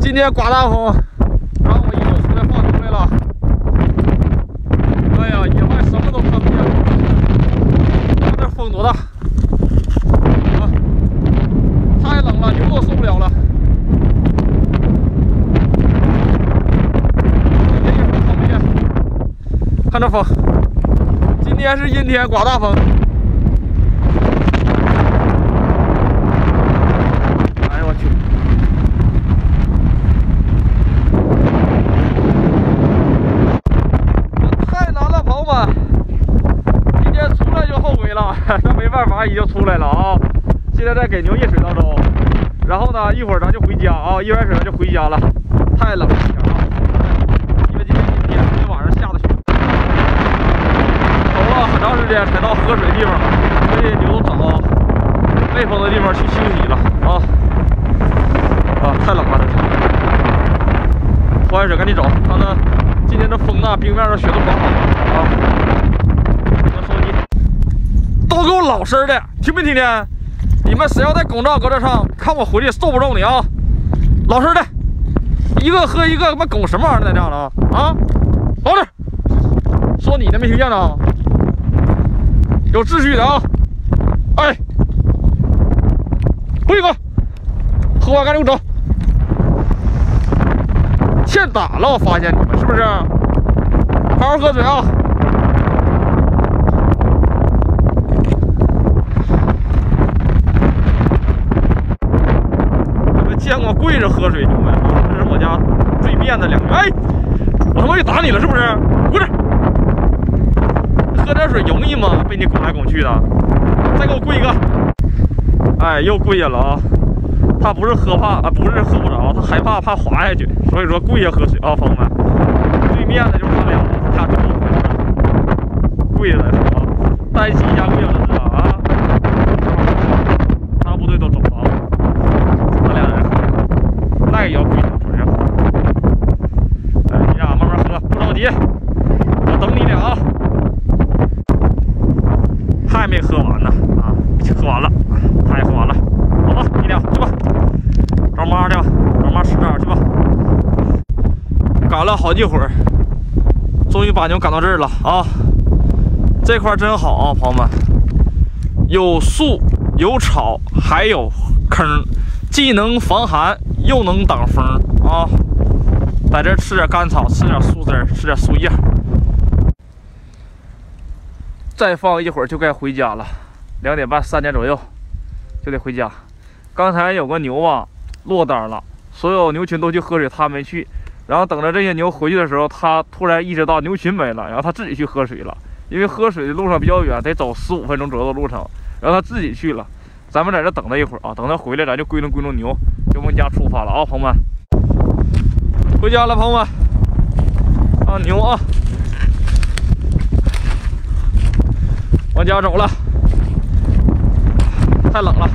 今天刮大风，然后我一路出来放牛来了。哎呀，野外什么都看不见。看这风多大！啊，太冷了，牛都受不了了。看不见。看这风，今天是阴天，刮大风。哎呦我去！太难了，朋友们，今天出来就后悔了，阿姨就，出来了啊。现在在给牛饮水当中，然后呢，一会儿咱就回家啊，一碗水咱就回家了。太冷了啊，因为今天阴天，今天晚上下的雪，走了很长时间才到喝水地方了，所以牛找背风的地方去休息了啊。啊，太冷了，这是。喝完水赶紧走，看看今天这风啊，冰面上雪都刮好了啊。都给我老实的，听没听见？你们谁要在公道搁这上，看我回去揍不揍你啊？老实的，一个喝一个，他妈拱什么玩意儿在这样的啊？啊，老实，说你呢，没听见呢？有秩序的啊！哎，回去给我，喝完赶紧给我走。欠打了，我发现你们是不是？好好喝水啊！你们见过朋友们啊？这是我家对面的两个。哎，我他妈又打你了，是不是？滚着！喝点水容易吗？被你拱来拱去的。再给我跪一个。哎，又跪下了啊！他不是喝怕啊，不是喝不着，他害怕怕滑下去，所以说跪下喝水啊，朋友们。对面的就是他俩，他俩跪下来说啊，单膝下跪了知道啊？大部队都走了啊，他俩人喝，那也要跪下准是。哎，呀慢慢喝，不着急，我等你俩啊。还没喝完呢啊，喝完了，他也喝完了，走吧，你俩去吧。找妈去吧，找妈吃点去吧。赶了好几会儿，终于把牛赶到这儿了啊！这块真好啊，朋友们，有树有草，还有坑，既能防寒又能挡风啊！在这吃点干草，吃点树枝，吃点树叶。再放一会儿就该回家了，两点半、三点左右就得回家。刚才有个牛啊。落单了，所有牛群都去喝水，他没去。然后等着这些牛回去的时候，他突然意识到牛群没了，然后他自己去喝水了。因为喝水的路上比较远，得走十五分钟左右的路程，然后他自己去了。咱们在这等他一会儿啊，等他回来，咱就归拢归拢牛，就往家出发了啊，朋友们。回家了，朋友们。啊，牛啊，往家走了。太冷了，